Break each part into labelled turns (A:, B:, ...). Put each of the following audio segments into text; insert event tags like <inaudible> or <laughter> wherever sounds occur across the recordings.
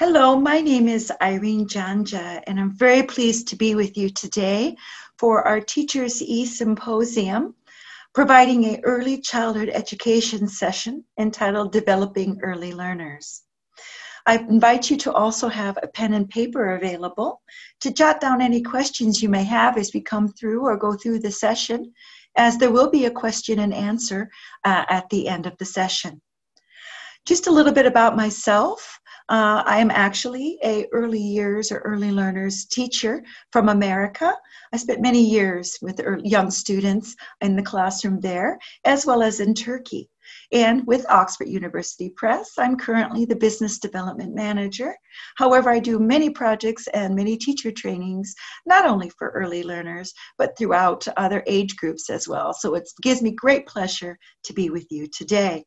A: Hello, my name is Irene Canca, and I'm very pleased to be with you today for our Teachers E-Symposium, providing a early childhood education session entitled Developing Early Learners. I invite you to also have a pen and paper available to jot down any questions you may have as we come through or go through the session, as there will be a question and answer uh, at the end of the session. Just a little bit about myself. Uh, I am actually a early years or early learners teacher from America. I spent many years with young students in the classroom there, as well as in Turkey. And with Oxford University Press, I'm currently the business development manager. However, I do many projects and many teacher trainings, not only for early learners, but throughout other age groups as well. So it gives me great pleasure to be with you today.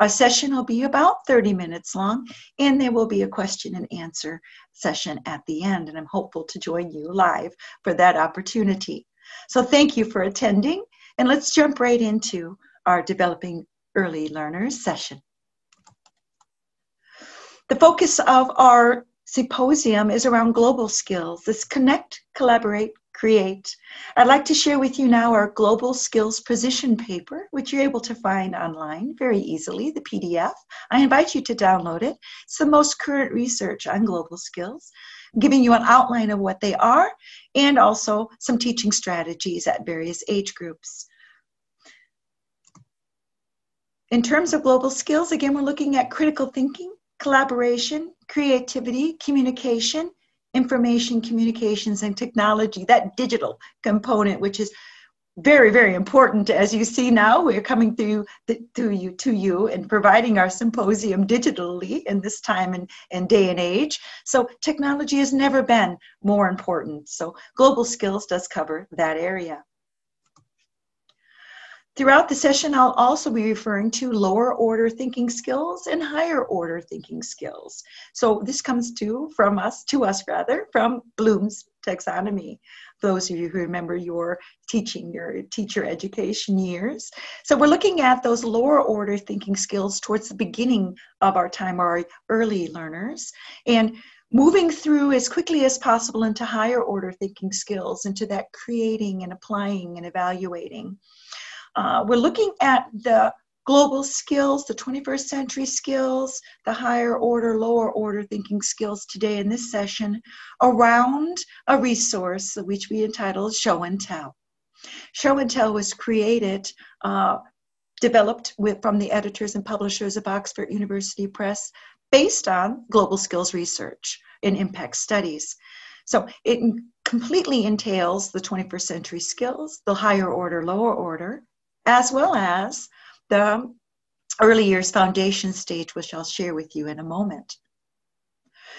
A: Our session will be about 30 minutes long, and there will be a question and answer session at the end, and I'm hopeful to join you live for that opportunity. So thank you for attending, and let's jump right into our Developing Early Learners session. The focus of our symposium is around global skills. This connect, collaborate, create. I'd like to share with you now our Global Skills Position paper, which you're able to find online very easily, the PDF. I invite you to download it. It's the most current research on global skills, giving you an outline of what they are and also some teaching strategies at various age groups. In terms of global skills, again, we're looking at critical thinking, collaboration, creativity, communication, information communications and technology, that digital component, which is very, very important. As you see now, we're coming through the, you to you and providing our symposium digitally in this time and, and day and age. So technology has never been more important. So global skills does cover that area. Throughout the session, I'll also be referring to lower order thinking skills and higher order thinking skills. So this comes to from us, to us rather, from Bloom's taxonomy. Those of you who remember your teaching, your teacher education years. So we're looking at those lower order thinking skills towards the beginning of our time, our early learners. And moving through as quickly as possible into higher order thinking skills, into that creating and applying and evaluating. Uh, we're looking at the global skills, the 21st century skills, the higher order, lower order thinking skills today in this session around a resource which we entitled Show and Tell. Show and Tell was created, uh, developed with, from the editors and publishers of Oxford University Press based on global skills research and impact studies. So it completely entails the 21st century skills, the higher order, lower order, as well as the early years foundation stage, which I'll share with you in a moment.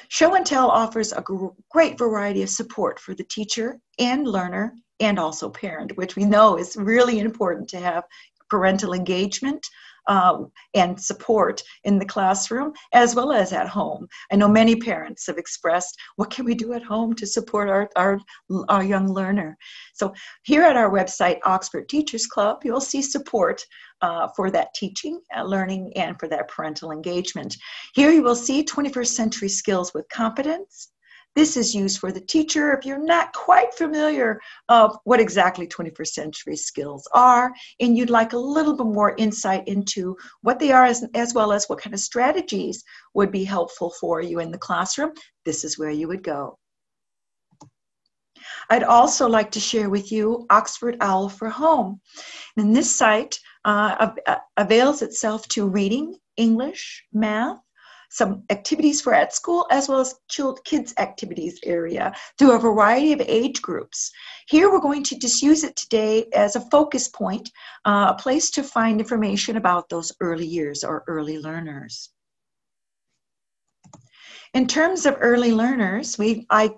A: Show and Tell offers a great variety of support for the teacher and learner and also parent, which we know is really important to have parental engagement uh, and support in the classroom as well as at home. I know many parents have expressed, what can we do at home to support our, our, our young learner? So here at our website, Oxford Teachers Club, you'll see support uh, for that teaching, uh, learning, and for that parental engagement. Here you will see 21st century skills with competence, this is used for the teacher if you're not quite familiar of what exactly 21st century skills are and you'd like a little bit more insight into what they are as, as well as what kind of strategies would be helpful for you in the classroom, this is where you would go. I'd also like to share with you Oxford OWL for Home. And this site uh, avails itself to reading, English, math, some activities for at school as well as kids activities area through a variety of age groups. Here we're going to just use it today as a focus point, uh, a place to find information about those early years or early learners. In terms of early learners, we I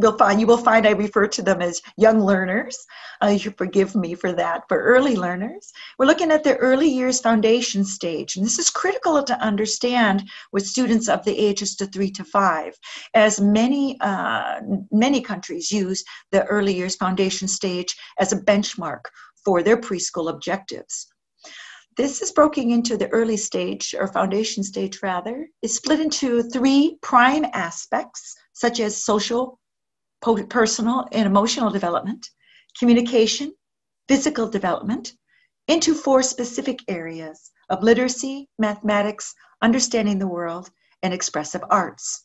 A: will find you will find I refer to them as young learners. Uh, you forgive me for that. For early learners, we're looking at the early years foundation stage, and this is critical to understand with students of the ages to three to five, as many uh, many countries use the early years foundation stage as a benchmark for their preschool objectives. This is broken into the early stage or foundation stage rather, is split into three prime aspects such as social, personal, and emotional development, communication, physical development, into four specific areas of literacy, mathematics, understanding the world, and expressive arts.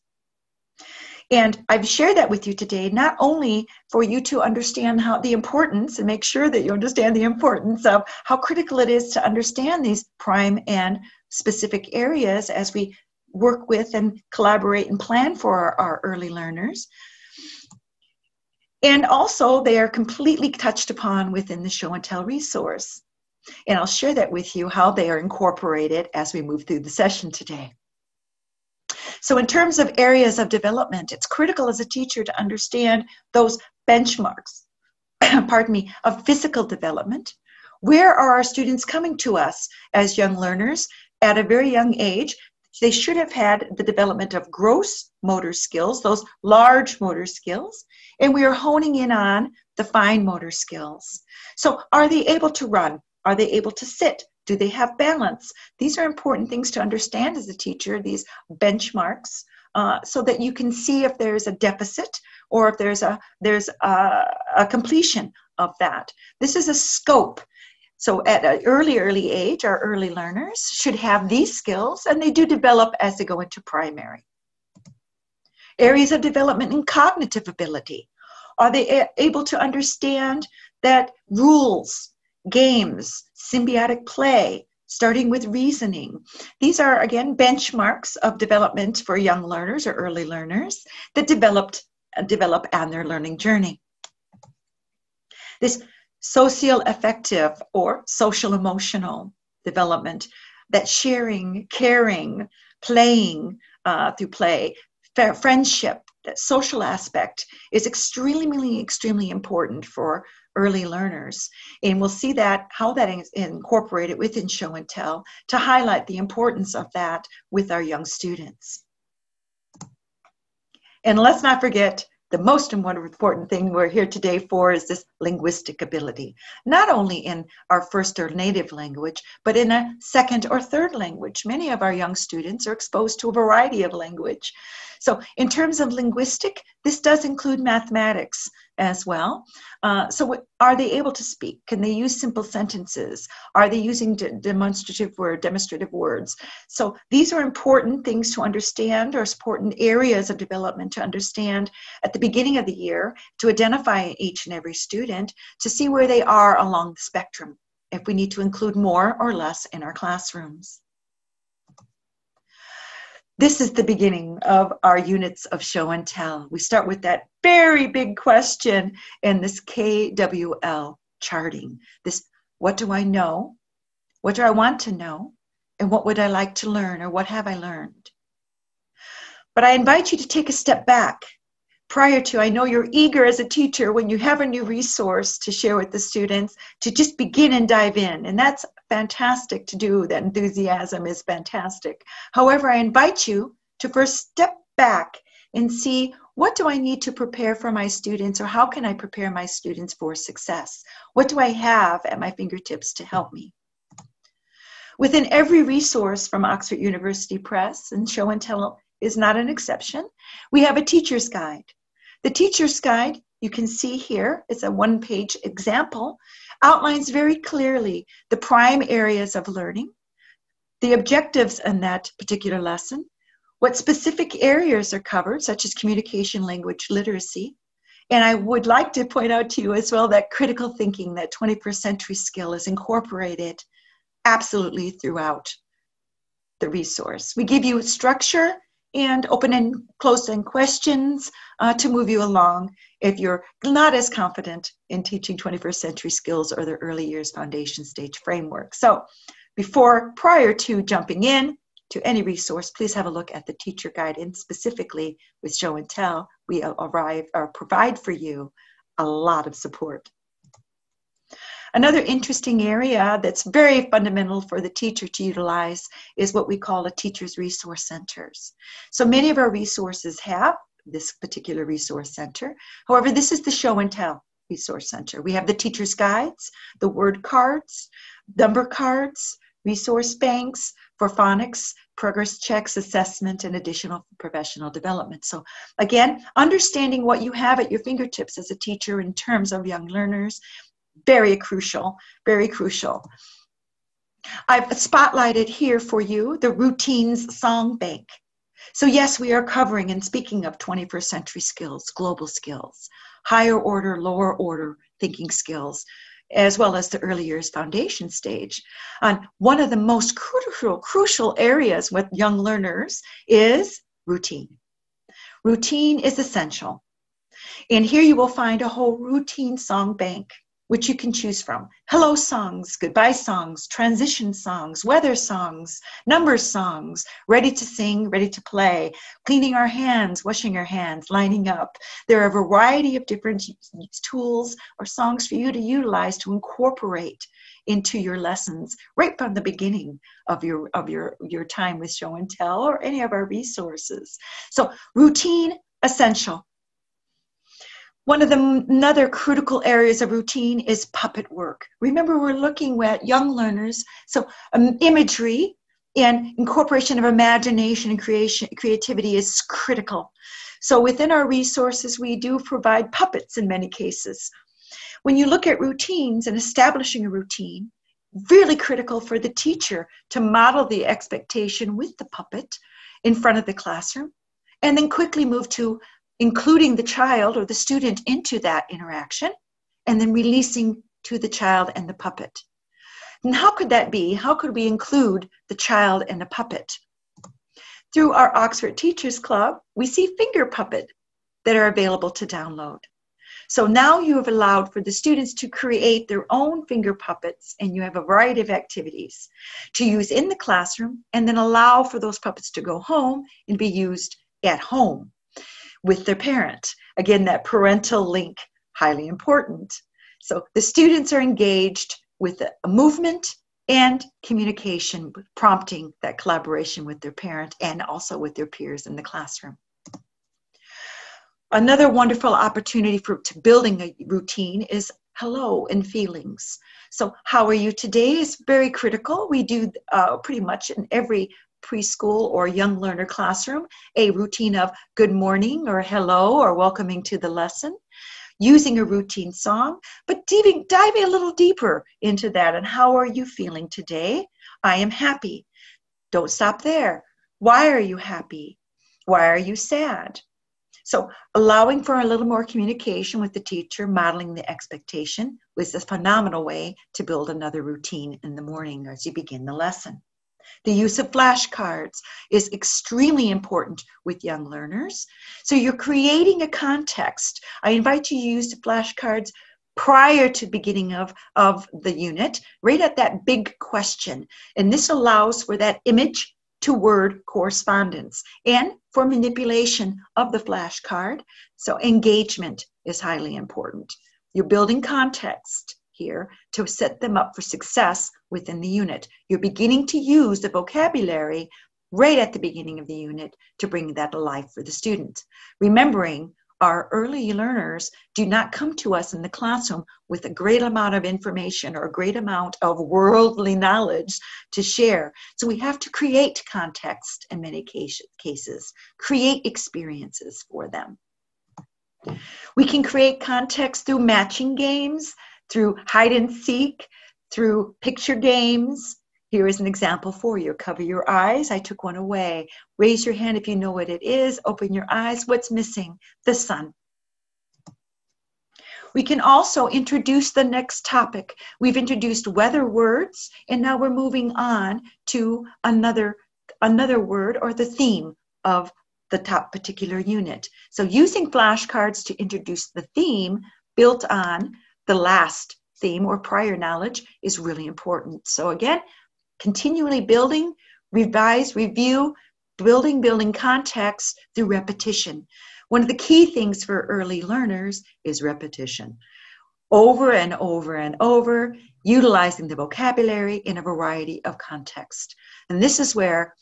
A: And I've shared that with you today, not only for you to understand how the importance and make sure that you understand the importance of how critical it is to understand these prime and specific areas as we work with and collaborate and plan for our, our early learners. And also, they are completely touched upon within the show and tell resource. And I'll share that with you how they are incorporated as we move through the session today. So, in terms of areas of development, it's critical as a teacher to understand those benchmarks, <clears throat> pardon me, of physical development. Where are our students coming to us as young learners at a very young age? They should have had the development of gross motor skills, those large motor skills, and we are honing in on the fine motor skills. So, are they able to run? Are they able to sit? Do they have balance? These are important things to understand as a teacher, these benchmarks, uh, so that you can see if there's a deficit or if there's a there's a, a completion of that. This is a scope. So at an early, early age, our early learners should have these skills and they do develop as they go into primary. Areas of development in cognitive ability. Are they able to understand that rules, games, symbiotic play, starting with reasoning. These are, again, benchmarks of development for young learners or early learners that developed, develop on their learning journey. This social affective or social emotional development, that sharing, caring, playing uh, through play, friendship, that social aspect is extremely, extremely important for early learners. And we'll see that how that is incorporated within show and tell to highlight the importance of that with our young students. And let's not forget the most important thing we're here today for is this linguistic ability, not only in our first or native language, but in a second or third language. Many of our young students are exposed to a variety of language. So, in terms of linguistic, this does include mathematics as well. Uh, so, are they able to speak? Can they use simple sentences? Are they using de- demonstrative or demonstrative words? So, these are important things to understand, or important areas of development to understand at the beginning of the year to identify each and every student to see where they are along the spectrum. If we need to include more or less in our classrooms. This is the beginning of our units of show and tell. We start with that very big question in this KWL charting. This what do I know? What do I want to know? And what would I like to learn or what have I learned? But I invite you to take a step back prior to, I know you're eager as a teacher when you have a new resource to share with the students to just begin and dive in. And that's fantastic to do. That enthusiasm is fantastic. However, I invite you to first step back and see what do I need to prepare for my students or how can I prepare my students for success? What do I have at my fingertips to help me? Within every resource from Oxford University Press, and Show and Tell is not an exception, we have a teacher's guide. The teacher's guide, you can see here, it's a one page example, outlines very clearly the prime areas of learning, the objectives in that particular lesson, what specific areas are covered, such as communication, language, literacy. And I would like to point out to you as well that critical thinking, that 21st century skill, is incorporated absolutely throughout the resource. We give you a structure and open and closed end questions uh, to move you along if you're not as confident in teaching 21st century skills or the early years foundation stage framework. So before, prior to jumping in to any resource, please have a look at the teacher guide and specifically with show and tell, we arrive or provide for you a lot of support. Another interesting area that's very fundamental for the teacher to utilize is what we call a teacher's resource centers. So many of our resources have this particular resource center. However, this is the show and tell resource center. We have the teacher's guides, the word cards, number cards, resource banks for phonics, progress checks, assessment, and additional professional development. So, again, understanding what you have at your fingertips as a teacher in terms of young learners, very crucial, very crucial. I've spotlighted here for you the Routines Song Bank. So, yes, we are covering and speaking of 21st century skills, global skills, higher order, lower order thinking skills, as well as the early years foundation stage. And one of the most crucial, crucial areas with young learners is routine. Routine is essential. And here you will find a whole routine song bank which you can choose from. Hello songs, goodbye songs, transition songs, weather songs, number songs, ready to sing, ready to play, cleaning our hands, washing our hands, lining up. There are a variety of different tools or songs for you to utilize to incorporate into your lessons right from the beginning of your of your your time with show and tell or any of our resources. So routine essential one of the another critical areas of routine is puppet work. Remember, we're looking at young learners, so um, imagery and incorporation of imagination and creation, creativity is critical. So within our resources, we do provide puppets in many cases. When you look at routines and establishing a routine, really critical for the teacher to model the expectation with the puppet in front of the classroom and then quickly move to including the child or the student into that interaction, and then releasing to the child and the puppet. And how could that be? How could we include the child and the puppet? Through our Oxford Teachers Club, we see finger puppet that are available to download. So now you have allowed for the students to create their own finger puppets, and you have a variety of activities to use in the classroom, and then allow for those puppets to go home and be used at home with their parent. Again, that parental link, highly important. So the students are engaged with a movement and communication, prompting that collaboration with their parent and also with their peers in the classroom. Another wonderful opportunity for to building a routine is hello and feelings. So, how are you today is very critical. We do uh, pretty much in every preschool or young learner classroom a routine of good morning or hello or welcoming to the lesson using a routine song but diving, diving a little deeper into that. And how are you feeling today? I am happy. Don't stop there. Why are you happy? Why are you sad? So allowing for a little more communication with the teacher modeling the expectation was a phenomenal way to build another routine in the morning as you begin the lesson the use of flashcards is extremely important with young learners. So you're creating a context. I invite you to use flashcards prior to beginning of, of the unit, right at that big question. And this allows for that image to word correspondence and for manipulation of the flashcard. So engagement is highly important. You're building context here to set them up for success within the unit. You're beginning to use the vocabulary right at the beginning of the unit to bring that to life for the student. Remembering our early learners do not come to us in the classroom with a great amount of information or a great amount of worldly knowledge to share. So we have to create context in many cases, create experiences for them. We can create context through matching games through hide and seek, through picture games. Here is an example for you. Cover your eyes. I took one away. Raise your hand if you know what it is. Open your eyes. What's missing? The sun. We can also introduce the next topic. We've introduced weather words, and now we're moving on to another, another word or the theme of the top particular unit. So using flashcards to introduce the theme built on the last theme or prior knowledge is really important. So again, continually building, revise, review, building, building context through repetition. One of the key things for early learners is repetition. Over and over and over, utilizing the vocabulary in a variety of contexts. And this is where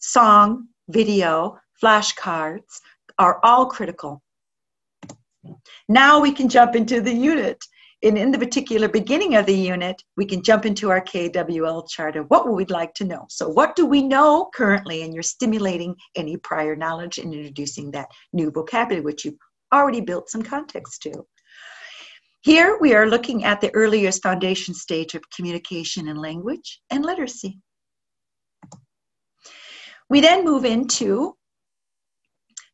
A: song, video, flashcards are all critical. Now we can jump into the unit And in the particular beginning of the unit, we can jump into our KWL chart of what we'd like to know. So what do we know currently? And you're stimulating any prior knowledge and introducing that new vocabulary, which you've already built some context to. Here we are looking at the early years foundation stage of communication and language and literacy. We then move into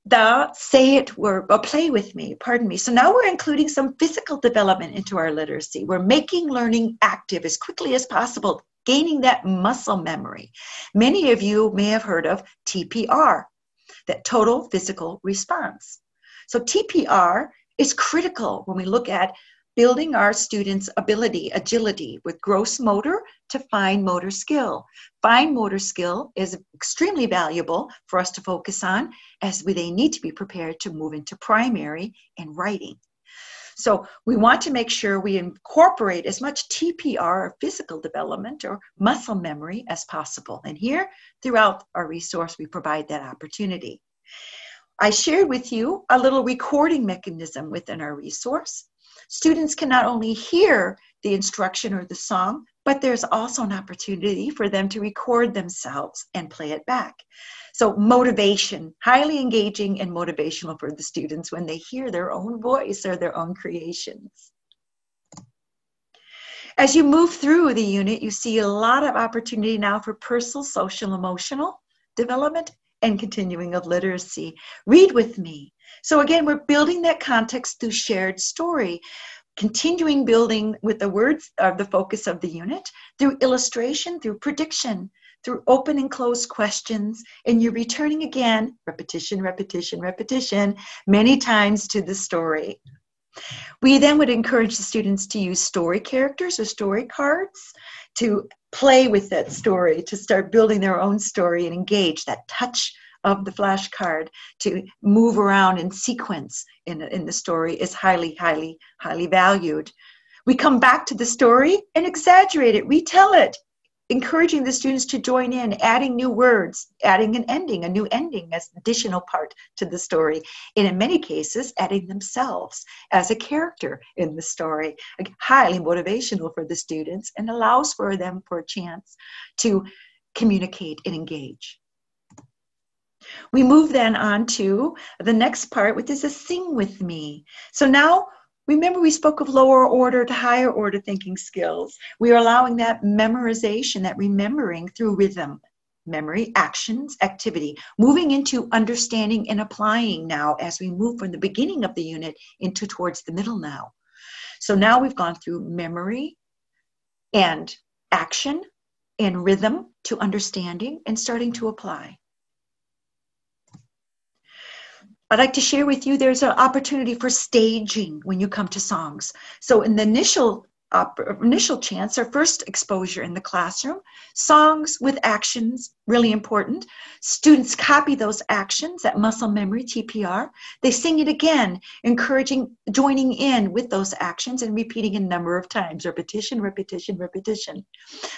A: the say it word or play with me, pardon me. So now we're including some physical development into our literacy. We're making learning active as quickly as possible, gaining that muscle memory. Many of you may have heard of TPR, that total physical response. So TPR is critical when we look at building our students' ability, agility with gross motor to fine motor skill. Fine motor skill is extremely valuable for us to focus on as we, they need to be prepared to move into primary and writing. So we want to make sure we incorporate as much TPR or physical development or muscle memory as possible. And here throughout our resource, we provide that opportunity. I shared with you a little recording mechanism within our resource. Students can not only hear the instruction or the song, but there's also an opportunity for them to record themselves and play it back. So, motivation, highly engaging and motivational for the students when they hear their own voice or their own creations. As you move through the unit, you see a lot of opportunity now for personal, social, emotional development and continuing of literacy. Read with me. So, again, we're building that context through shared story continuing building with the words of the focus of the unit through illustration, through prediction, through open and closed questions, and you're returning again, repetition, repetition, repetition, many times to the story. We then would encourage the students to use story characters or story cards to play with that story, to start building their own story and engage that touch of the flashcard to move around in sequence in, in the story is highly, highly, highly valued. We come back to the story and exaggerate it, retell it, encouraging the students to join in, adding new words, adding an ending, a new ending as additional part to the story, and in many cases, adding themselves as a character in the story. Highly motivational for the students and allows for them for a chance to communicate and engage. We move then on to the next part, which is a sing with me. So now Remember, we spoke of lower order to higher order thinking skills. We are allowing that memorization, that remembering through rhythm, memory, actions, activity, moving into understanding and applying now as we move from the beginning of the unit into towards the middle now. So now we've gone through memory and action and rhythm to understanding and starting to apply. I'd like to share with you there's an opportunity for staging when you come to songs. So in the initial initial chance or first exposure in the classroom, songs with actions, really important. Students copy those actions, that muscle memory, TPR. They sing it again, encouraging joining in with those actions and repeating a number of times, repetition, repetition, repetition.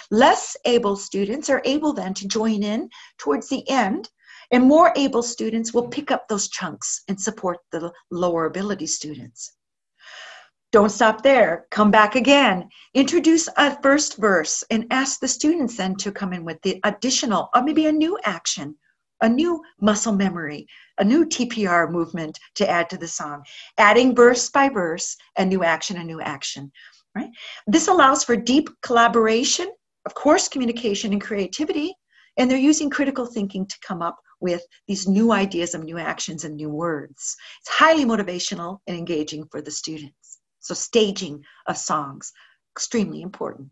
A: Less able students are able then to join in towards the end and more able students will pick up those chunks and support the lower ability students. Don't stop there. Come back again. Introduce a first verse and ask the students then to come in with the additional or maybe a new action, a new muscle memory, a new TPR movement to add to the song, adding verse by verse, a new action, a new action. Right? This allows for deep collaboration, of course, communication and creativity, and they're using critical thinking to come up with these new ideas and new actions and new words. It's highly motivational and engaging for the students. So staging of songs, extremely important.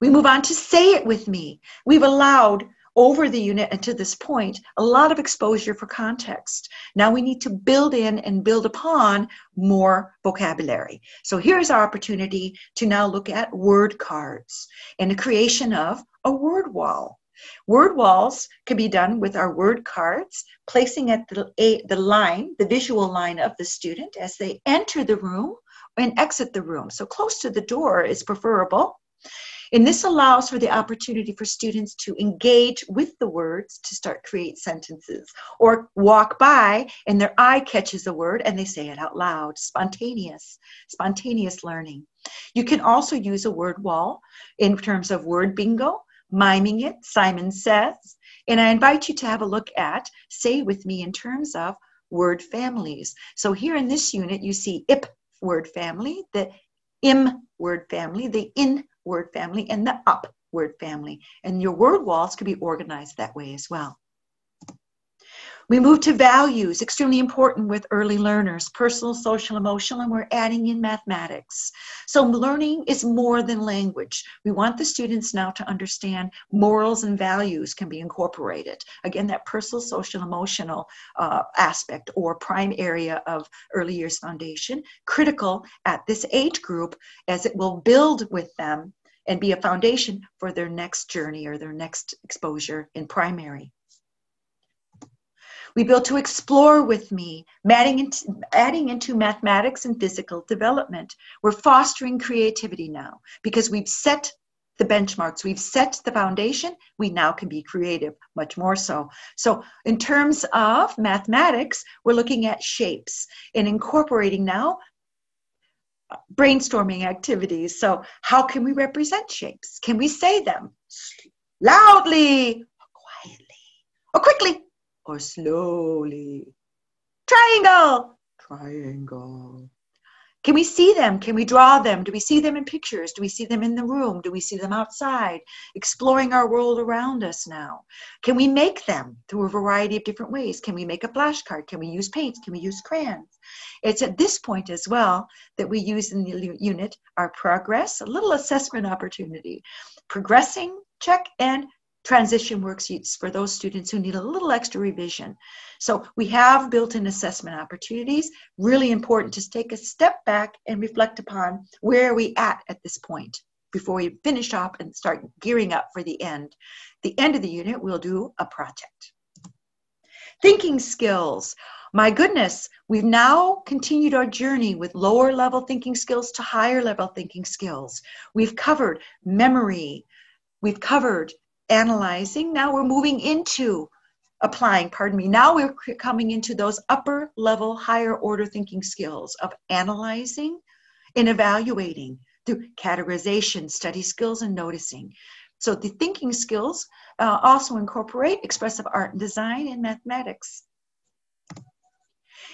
A: We move on to say it with me. We've allowed over the unit and to this point a lot of exposure for context. Now we need to build in and build upon more vocabulary. So here's our opportunity to now look at word cards and the creation of a word wall. Word walls can be done with our word cards, placing at the, a, the line, the visual line of the student as they enter the room and exit the room. So close to the door is preferable. And this allows for the opportunity for students to engage with the words to start create sentences or walk by and their eye catches a word and they say it out loud. Spontaneous, spontaneous learning. You can also use a word wall in terms of word bingo, miming it, Simon says. And I invite you to have a look at, say with me in terms of word families. So here in this unit, you see IP word family, the IM word family, the IN word family, and the UP word family. And your word walls can be organized that way as well. We move to values, extremely important with early learners, personal, social, emotional, and we're adding in mathematics. So learning is more than language. We want the students now to understand morals and values can be incorporated. Again, that personal, social, emotional uh, aspect or prime area of early years foundation, critical at this age group as it will build with them and be a foundation for their next journey or their next exposure in primary. We built to explore with me, adding into, adding into mathematics and physical development. We're fostering creativity now because we've set the benchmarks, we've set the foundation, we now can be creative, much more so. So, in terms of mathematics, we're looking at shapes and incorporating now brainstorming activities. So, how can we represent shapes? Can we say them loudly, or quietly, or quickly? Or slowly. Triangle, triangle. Can we see them? Can we draw them? Do we see them in pictures? Do we see them in the room? Do we see them outside? Exploring our world around us now. Can we make them through a variety of different ways? Can we make a flashcard? Can we use paints? Can we use crayons? It's at this point as well that we use in the unit our progress, a little assessment opportunity. Progressing, check, and transition worksheets for those students who need a little extra revision. So we have built-in assessment opportunities. Really important to take a step back and reflect upon where are we at at this point before we finish up and start gearing up for the end. The end of the unit, we'll do a project. Thinking skills. My goodness, we've now continued our journey with lower level thinking skills to higher level thinking skills. We've covered memory, we've covered analyzing. Now we're moving into applying, pardon me. Now we're coming into those upper level, higher order thinking skills of analyzing and evaluating through categorization, study skills, and noticing. So the thinking skills uh, also incorporate expressive art and design and mathematics.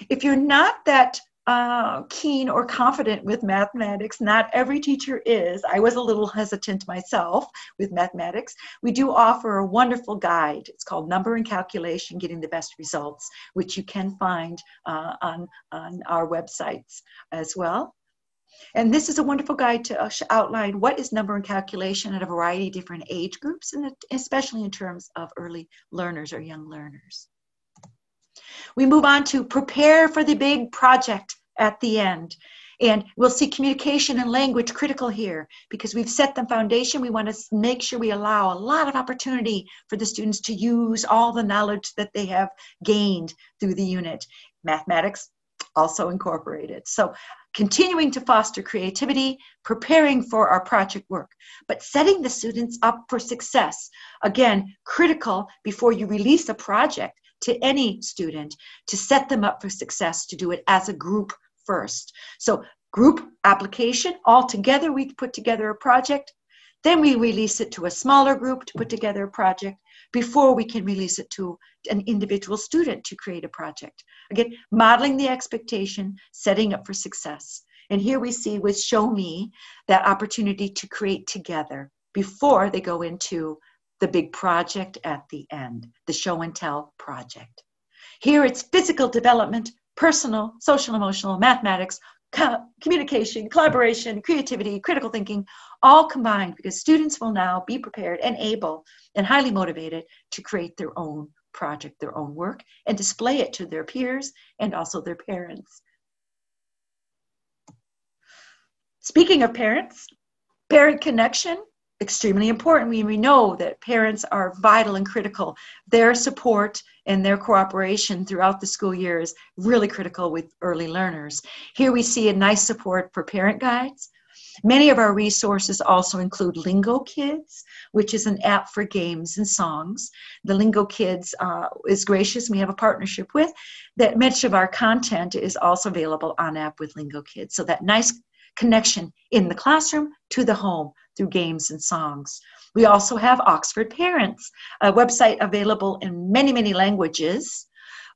A: If you're not that uh, keen or confident with mathematics. Not every teacher is. I was a little hesitant myself with mathematics. We do offer a wonderful guide. It's called Number and Calculation Getting the Best Results, which you can find uh, on, on our websites as well. And this is a wonderful guide to uh, outline what is number and calculation at a variety of different age groups, and especially in terms of early learners or young learners. We move on to prepare for the big project at the end. And we'll see communication and language critical here because we've set the foundation. We want to make sure we allow a lot of opportunity for the students to use all the knowledge that they have gained through the unit. Mathematics also incorporated. So continuing to foster creativity, preparing for our project work, but setting the students up for success. Again, critical before you release a project to any student to set them up for success to do it as a group first. So group application, all together we put together a project. Then we release it to a smaller group to put together a project before we can release it to an individual student to create a project. Again, modeling the expectation, setting up for success. And here we see with Show Me that opportunity to create together before they go into the big project at the end, the show and tell project. Here it's physical development, personal, social, emotional, mathematics, co- communication, collaboration, creativity, critical thinking, all combined because students will now be prepared and able and highly motivated to create their own project, their own work, and display it to their peers and also their parents. Speaking of parents, parent connection extremely important. We, we know that parents are vital and critical. Their support and their cooperation throughout the school year is really critical with early learners. Here we see a nice support for parent guides, Many of our resources also include Lingokids, which is an app for games and songs. The Lingokids uh, is gracious. We have a partnership with that. Much of our content is also available on app with Lingokids. So that nice connection in the classroom to the home through games and songs. We also have Oxford Parents, a website available in many, many languages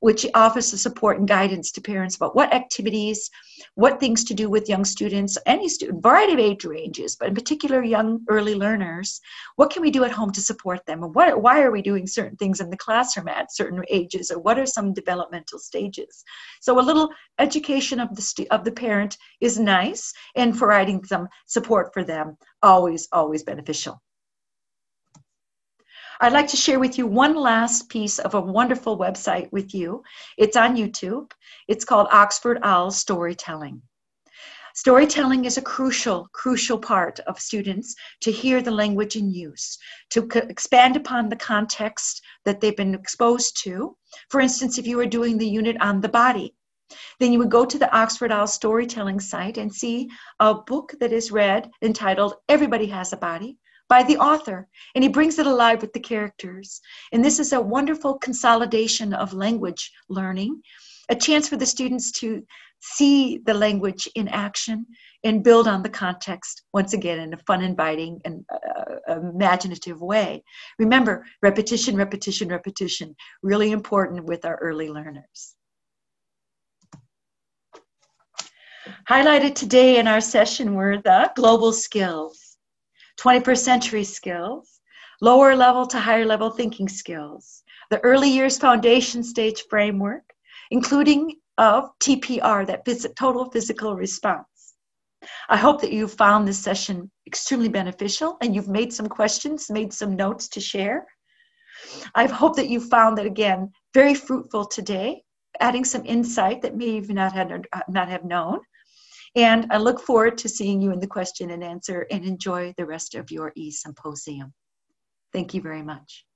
A: which offers the support and guidance to parents about what activities, what things to do with young students, any student, variety of age ranges, but in particular young early learners. What can we do at home to support them? And what, why are we doing certain things in the classroom at certain ages? Or what are some developmental stages? So a little education of the, of the parent is nice and providing some support for them, always, always beneficial. I'd like to share with you one last piece of a wonderful website with you. It's on YouTube. It's called Oxford Owl Storytelling. Storytelling is a crucial, crucial part of students to hear the language in use, to expand upon the context that they've been exposed to. For instance, if you were doing the unit on the body, then you would go to the Oxford Owl Storytelling site and see a book that is read entitled Everybody Has a Body by the author, and he brings it alive with the characters. And this is a wonderful consolidation of language learning, a chance for the students to see the language in action and build on the context once again in a fun, inviting, and uh, imaginative way. Remember, repetition, repetition, repetition, really important with our early learners. Highlighted today in our session were the global skills 21st century skills, lower level to higher level thinking skills, the early years foundation stage framework, including of TPR, that total physical response. I hope that you found this session extremely beneficial and you've made some questions, made some notes to share. I hope that you found that again very fruitful today, adding some insight that may even not had not have known. And I look forward to seeing you in the question and answer and enjoy the rest of your e-symposium. Thank you very much.